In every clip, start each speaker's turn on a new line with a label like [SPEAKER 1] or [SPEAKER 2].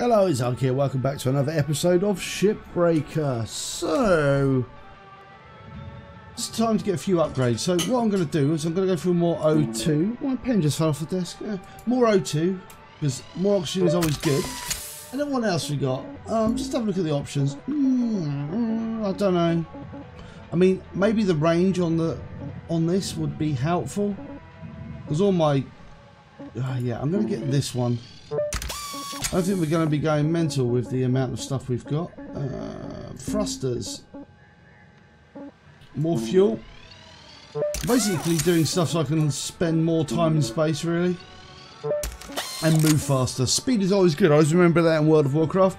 [SPEAKER 1] Hello, it's Hug here. Welcome back to another episode of Shipbreaker. So, it's time to get a few upgrades. So, what I'm going to do is I'm going to go through more O2. My pen just fell off the desk. Yeah. More O2, because more oxygen is always good. And then what else we got? Um, just have a look at the options. Hmm, I don't know. I mean, maybe the range on the on this would be helpful. Because all my... Uh, yeah, I'm going to get this one. I don't think we're going to be going mental with the amount of stuff we've got. Uh, thrusters. More fuel. Basically doing stuff so I can spend more time in space, really. And move faster. Speed is always good. I always remember that in World of Warcraft.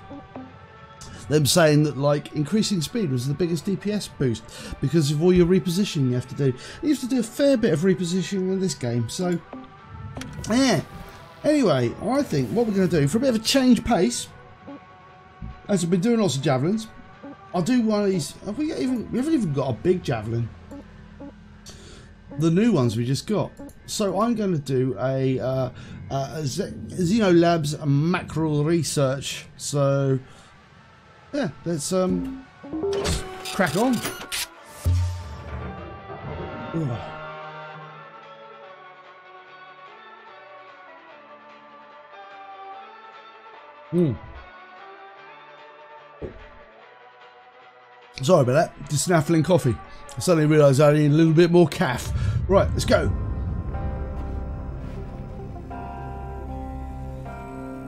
[SPEAKER 1] Them saying that, like, increasing speed was the biggest DPS boost because of all your repositioning you have to do. You have to do a fair bit of repositioning in this game, so... Yeah. Anyway, I think what we're going to do, for a bit of a change pace, as we've been doing lots of javelins, I'll do one of these. Have we even? We haven't even got a big javelin. The new ones we just got. So I'm going to do a, uh, a Xeno Labs mackerel research. So yeah, let's um crack on. Ugh. Hmm. Sorry about that. Just snaffling coffee. I suddenly realised I need a little bit more calf. Right, let's go.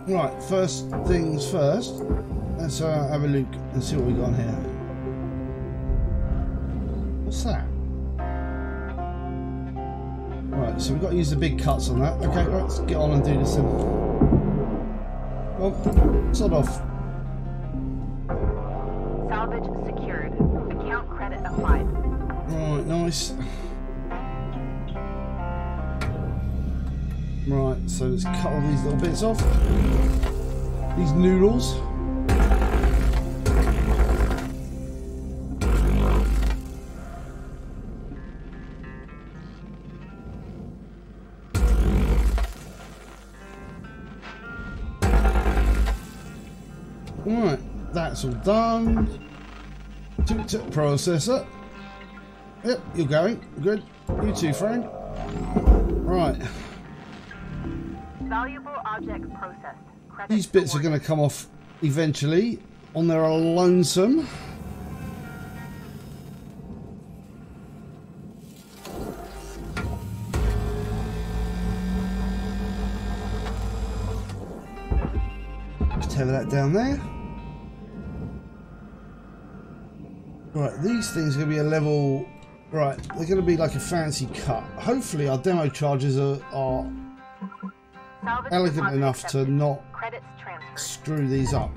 [SPEAKER 1] Right, first things first. Let's uh, have a look and see what we got here. What's that? Right, so we've got to use the big cuts on that. Okay, right, let's get on and do this. Well, sort of.
[SPEAKER 2] Salvage secured. Account credit applied.
[SPEAKER 1] Right, nice. Right, so let's cut all these little bits off. These noodles. That's all done. To processor. Yep, you're going. Good. You too, friend. Right.
[SPEAKER 2] Valuable object processed. Credit
[SPEAKER 1] These bits are going to come off eventually on their lonesome. Just tether that down there. Right, these things are going to be a level... Right, they're going to be like a fancy cut. Hopefully our demo charges are, are elegant enough to not screw these up.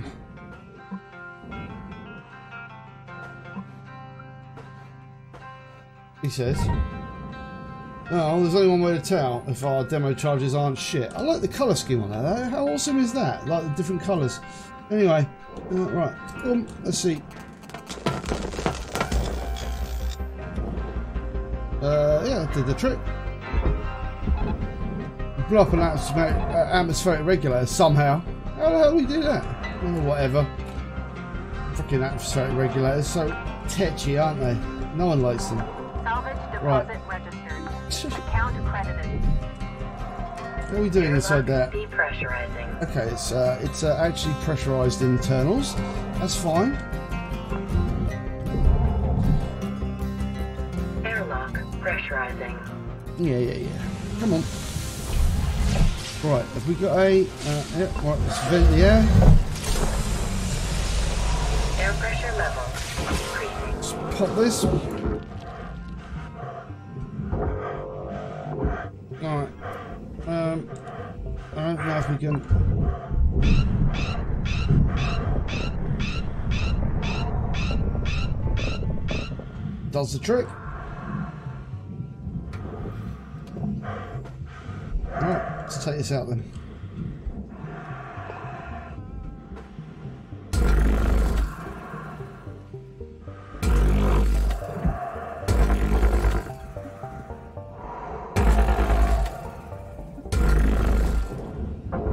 [SPEAKER 1] He says. Oh, there's only one way to tell if our demo charges aren't shit. I like the colour scheme on that. How awesome is that? Like the different colours. Anyway, uh, right. Um, let's see. That did the trick. Blow up an atmospheric, uh, atmospheric regulator somehow. How the hell do we do that? Oh, whatever. Fucking atmospheric regulators, so tetchy, aren't they? No one likes them. Right.
[SPEAKER 2] registered. Account credited.
[SPEAKER 1] What are we doing inside?
[SPEAKER 2] Depressurizing.
[SPEAKER 1] Okay, it's uh, it's uh, actually pressurized internals. That's fine.
[SPEAKER 2] Pressurizing.
[SPEAKER 1] Yeah, yeah, yeah. Come on. Right, have we got a... Uh, yeah, right, let's vent the air.
[SPEAKER 2] Air pressure level increasing.
[SPEAKER 1] Let's pop this. Alright. Um, I don't know if we can... Does the trick. Alright, let's take this out then.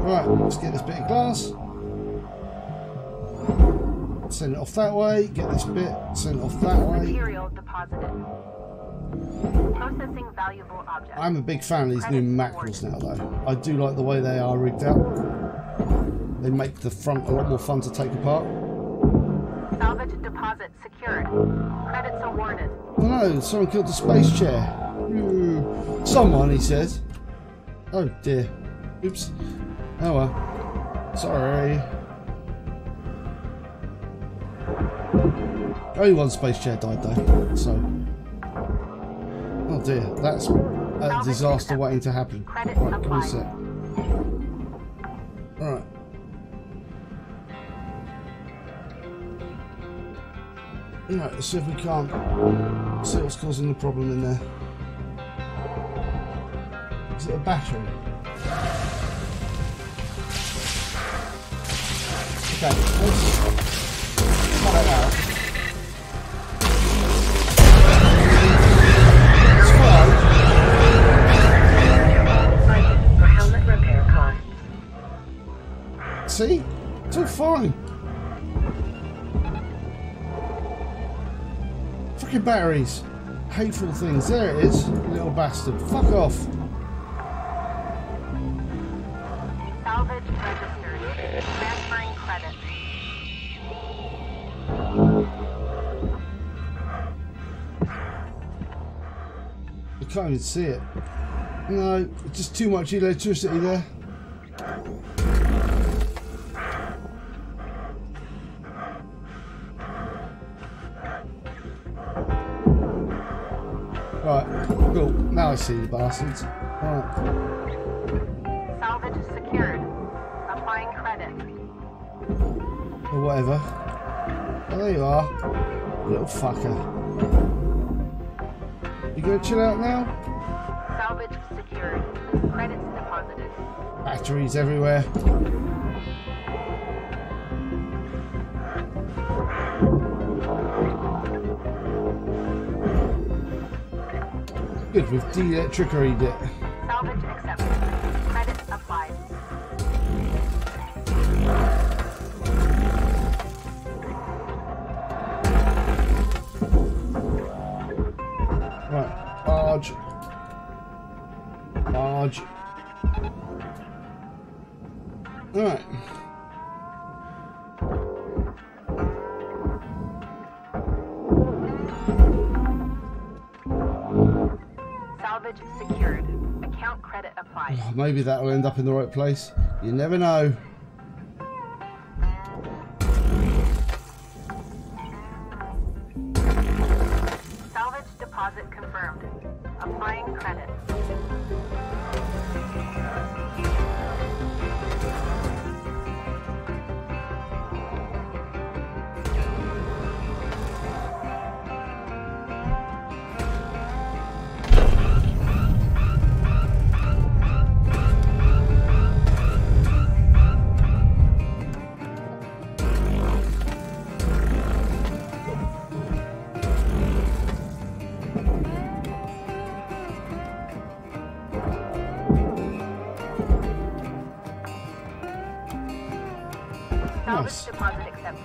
[SPEAKER 1] Right, let's get this bit of glass. Send it off that way. Get this bit. Send it off that way.
[SPEAKER 2] Material deposited. Processing valuable objects.
[SPEAKER 1] I'm a big fan of these new mackerels now, though. I do like the way they are rigged out. They make the front a lot more fun to take apart.
[SPEAKER 2] Salvage deposit secured. Credits awarded.
[SPEAKER 1] Oh no, someone killed the space chair. Hmm. Someone, he says. Oh dear. Oops. Oh well. Sorry. Only one space chair died though, so. Dear, that's a disaster waiting to happen.
[SPEAKER 2] Credit
[SPEAKER 1] Right, give me a sec. Alright. Alright, let's see if we can't see what's causing the problem in there. Is it a battery? Okay, let's cut it out. See? It's all fine. Fucking batteries. Hateful things. There it is. Little bastard. Fuck off.
[SPEAKER 2] Salvage registered. Transferring credits.
[SPEAKER 1] Can't even see it. No, it's just too much electricity there. I see the bastards. Right.
[SPEAKER 2] Salvage secured. Applying credit.
[SPEAKER 1] or whatever. Oh, there you are. Little fucker. You gonna chill out now?
[SPEAKER 2] Salvage secured. Credits deposited.
[SPEAKER 1] Batteries everywhere. Good, we've de-electricaried it.
[SPEAKER 2] Salvage accepted. Credits applied.
[SPEAKER 1] Right, barge. Barge. Alright.
[SPEAKER 2] Salvage secured. Account credit applied.
[SPEAKER 1] Oh, maybe that'll end up in the right place. You never know.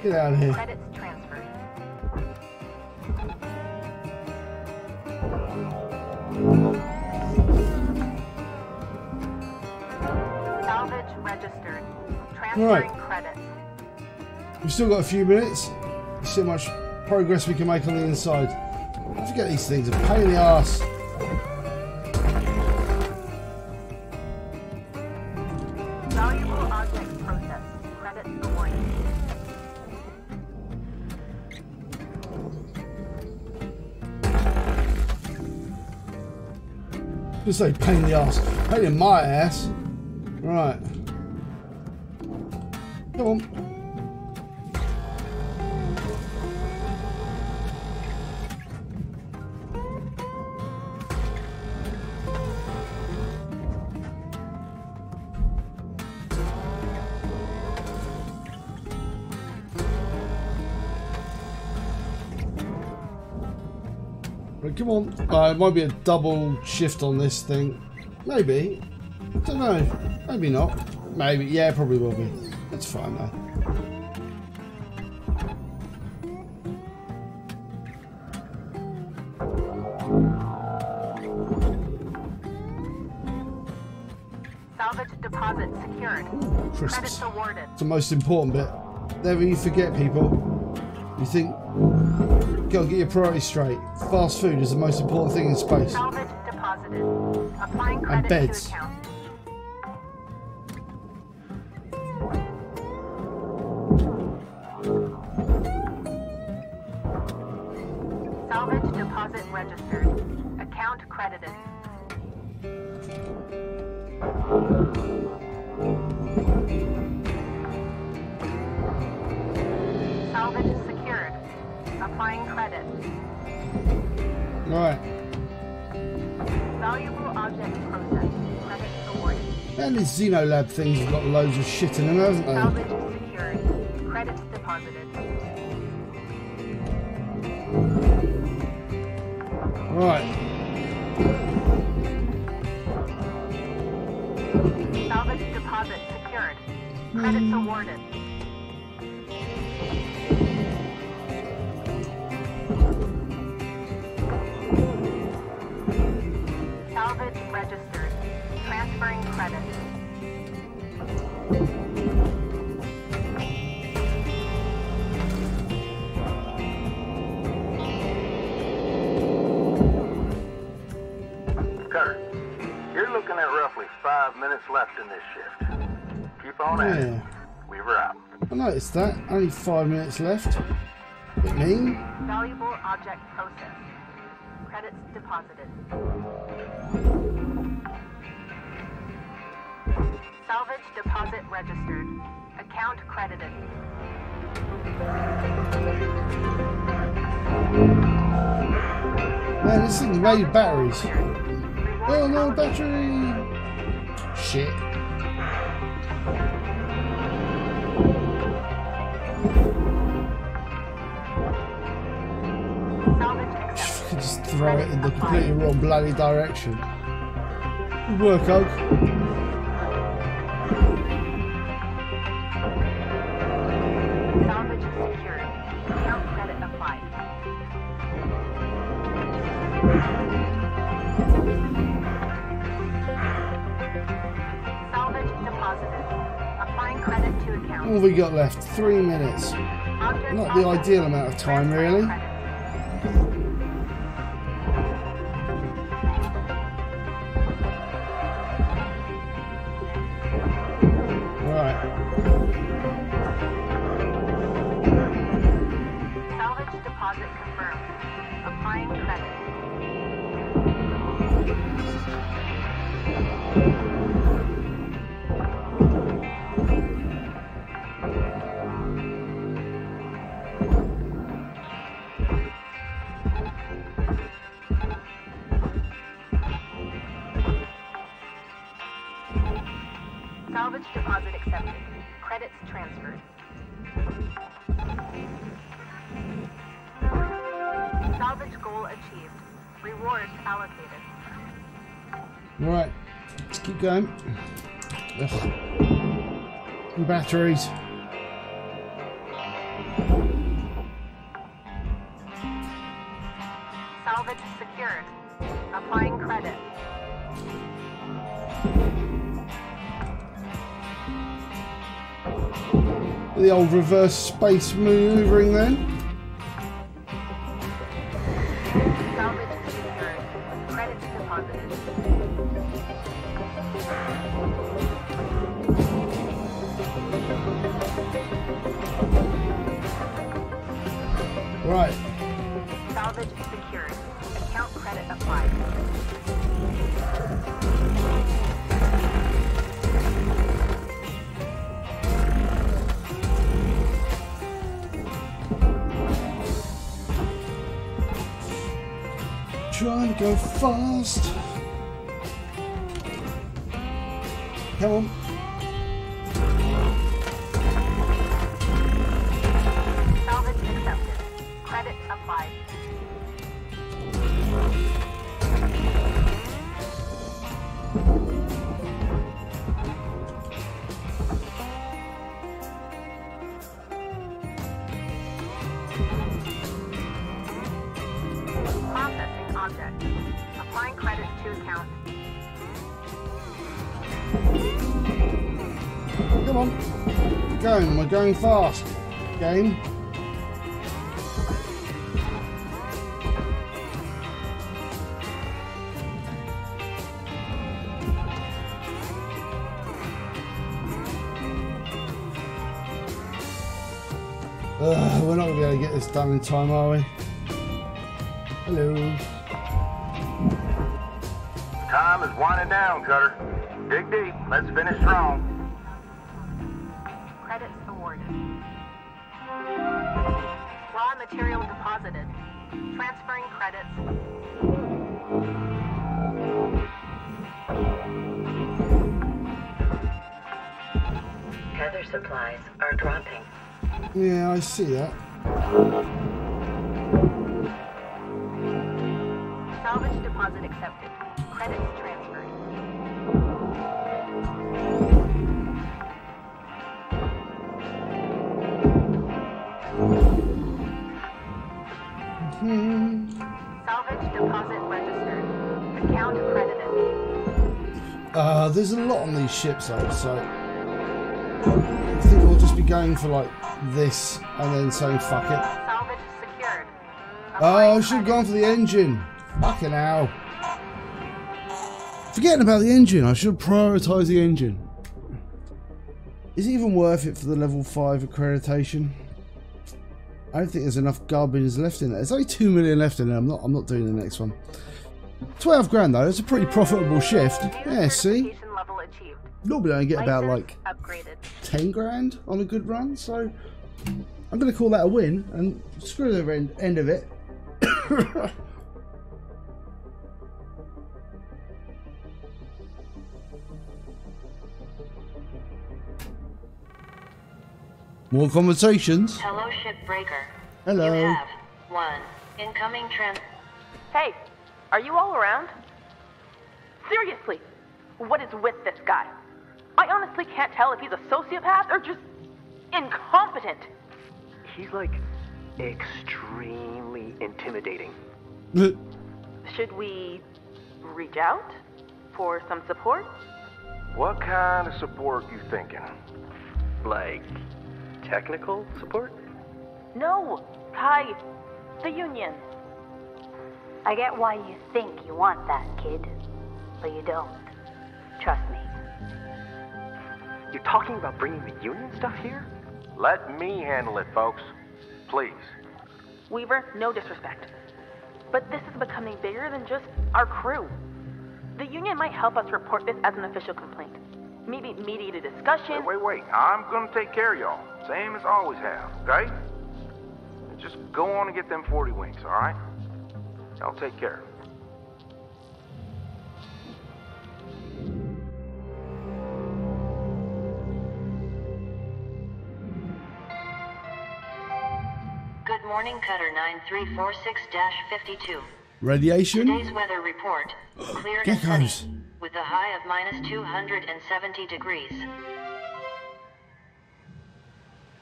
[SPEAKER 1] Get out of here.
[SPEAKER 2] Credits transferred. Salvage registered. Transferring
[SPEAKER 1] Right.
[SPEAKER 2] credits.
[SPEAKER 1] We've still got a few minutes. There's so much progress we can make on the inside. I forget these things are a pain in the ass. Just say pain in the ass. Pain in my ass. Right. Come on. Right, come on. Uh, it might be a double shift on this thing. Maybe. I don't know. Maybe not. Maybe. Yeah, probably will be. That's fine though.
[SPEAKER 2] Salvage Credits awarded.
[SPEAKER 1] It's the most important bit. Never you forget, people. You think go get your priorities straight. Fast food is the most important thing in space.
[SPEAKER 2] Salvage deposited. Applying credit
[SPEAKER 1] beds. And these Xenolab things have got loads of shit in them, haven't they?
[SPEAKER 2] Salvage secured. Credits deposited.
[SPEAKER 1] Right.
[SPEAKER 2] Salvage deposit secured. Credits awarded.
[SPEAKER 3] 45 minutes left in this shift. Keep on at
[SPEAKER 1] yeah. it.
[SPEAKER 3] Weaver out.
[SPEAKER 1] I noticed that. Only five minutes left. Bit mean.
[SPEAKER 2] Valuable object processed. Credits deposited. Salvage deposit registered. Account credited.
[SPEAKER 1] Man, this thing's made of batteries. Oh no, batteries! Shit. Just throw it in the completely wrong bloody direction. Good work, Oak. Got left? Three minutes. Not the ideal amount of time, really.
[SPEAKER 2] Achieved. Rewards allocated.
[SPEAKER 1] Right. Let's keep going. Ugh. Batteries.
[SPEAKER 2] Salvage secured. Applying credit.
[SPEAKER 1] The old reverse space maneuvering then. Right.
[SPEAKER 2] Salvage secured. Account credit applied.
[SPEAKER 1] Trying to go fast. Come on.
[SPEAKER 2] Processing object. Applying credit to account.
[SPEAKER 1] Come on. We're going. We're going fast. Game. Ugh, we're not going to be able to get this done in time, are we? Hello.
[SPEAKER 3] Time is winding down, Cutter. Dig deep. Let's finish strong.
[SPEAKER 2] Credits awarded. Raw material deposited. Transferring credits.
[SPEAKER 4] Tether supplies are dropping.
[SPEAKER 1] Yeah, I see that.
[SPEAKER 2] Salvage deposit accepted. Credits transferred. Salvage deposit registered. Account credited.
[SPEAKER 1] Uh, there's a lot on these ships I just be going for like this and then saying fuck it.
[SPEAKER 2] Salvage secured.
[SPEAKER 1] Oh, I should have gone for the engine. Fucking hell. Forgetting about the engine, I should prioritise the engine. Is it even worth it for the level 5 accreditation? I don't think there's enough garbage left in there. There's only 2 million left in there. I'm not I'm not doing the next one. 12 grand though, it's a pretty profitable shift. Yeah, see?
[SPEAKER 2] Achieved.
[SPEAKER 1] Normally I get about like
[SPEAKER 2] upgraded.
[SPEAKER 1] 10 grand on a good run, so I'm going to call that a win and screw the end, end of it. More conversations.
[SPEAKER 4] Hello, shipbreaker.
[SPEAKER 1] Hello.
[SPEAKER 4] You have one incoming trans.
[SPEAKER 5] Hey, are you all around? Seriously, what is with this guy? I honestly can't tell if he's a sociopath or just incompetent.
[SPEAKER 6] He's like extremely intimidating.
[SPEAKER 5] Should we reach out for some support?
[SPEAKER 3] What kind of support you thinking?
[SPEAKER 6] Like technical support?
[SPEAKER 5] No, Kai, the Union.
[SPEAKER 7] I get why you think you want that, kid. But you don't. Trust me.
[SPEAKER 6] You're talking about bringing the union stuff here?
[SPEAKER 3] Let me handle it, folks. Please.
[SPEAKER 5] Weaver, no disrespect. But this is becoming bigger than just our crew. The Union might help us report this as an official complaint. Maybe mediate a discussion.
[SPEAKER 3] Wait, wait, wait. I'm gonna take care of y'all. Same as I always have, okay? Just go on and get them 40 winks, alright? I'll take care.
[SPEAKER 4] Morning, Cutter 9346-52.
[SPEAKER 1] Radiation?
[SPEAKER 4] Today's weather report. Clear and
[SPEAKER 1] Geckos.
[SPEAKER 4] sunny, with a high of minus 270 degrees.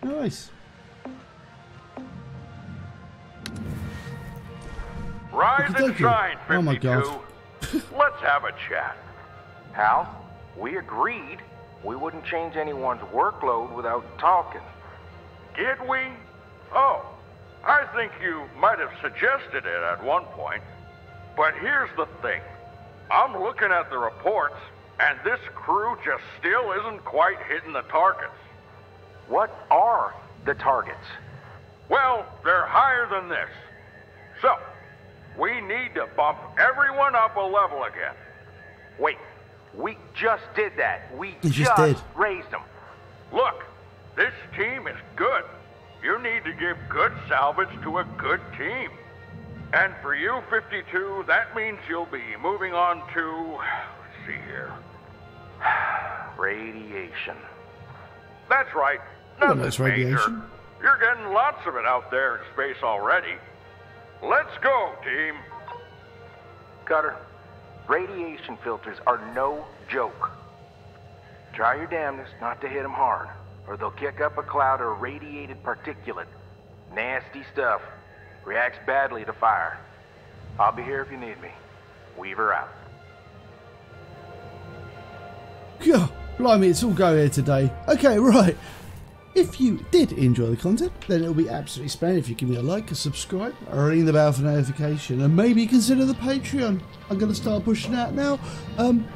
[SPEAKER 1] Nice.
[SPEAKER 8] Rise and shine, 52.
[SPEAKER 1] Oh my God.
[SPEAKER 8] Let's have a chat.
[SPEAKER 3] Hal, we agreed we wouldn't change anyone's workload without talking.
[SPEAKER 8] Did we? Oh, I think you might have suggested it at one point. But here's the thing I'm looking at the reports, and this crew just still isn't quite hitting the targets.
[SPEAKER 3] What are the targets?
[SPEAKER 8] Well, they're higher than this. So, we need to bump everyone up a level again.
[SPEAKER 3] Wait, we just did that. We
[SPEAKER 1] You just did.
[SPEAKER 3] raised them.
[SPEAKER 8] Look, this team is good. You need to give good salvage to a good team. And for you, 52, that means you'll be moving on to. Let's see here.
[SPEAKER 3] Radiation.
[SPEAKER 8] That's right.
[SPEAKER 1] Well,
[SPEAKER 8] Nothing
[SPEAKER 1] that's
[SPEAKER 8] major.
[SPEAKER 1] radiation.
[SPEAKER 8] You're getting lots of it out there in space already. Let's go, team.
[SPEAKER 3] Cutter, radiation filters are no joke. Try your damnedest not to hit them hard, or they'll kick up a cloud of radiated particulate. Nasty stuff. Reacts badly to fire. I'll be here if you need me. Weaver out.
[SPEAKER 1] Yeah. Blimey, it's all go here today. Okay, right. If you did enjoy the content, then it'll be absolutely splendid if you give me a like, a subscribe, ring the bell for notification, and maybe consider the Patreon. I'm going to start pushing out now. Um,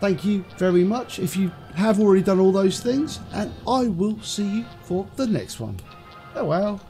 [SPEAKER 1] thank you very much if you have already done all those things, and I will see you for the next one. Oh well.